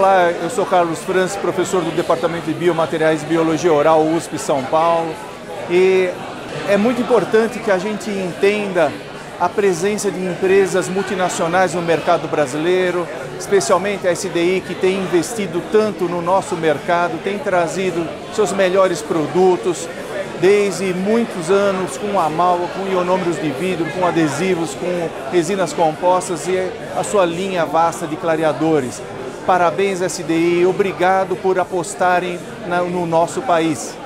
dia, eu sou Carlos Francis, professor do Departamento de Biomateriais e Biologia Oral USP São Paulo. E é muito importante que a gente entenda a presença de empresas multinacionais no mercado brasileiro, especialmente a SDI que tem investido tanto no nosso mercado, tem trazido seus melhores produtos desde muitos anos com amal, com ionômeros de vidro, com adesivos, com resinas compostas e a sua linha vasta de clareadores. Parabéns SDI, obrigado por apostarem no nosso país.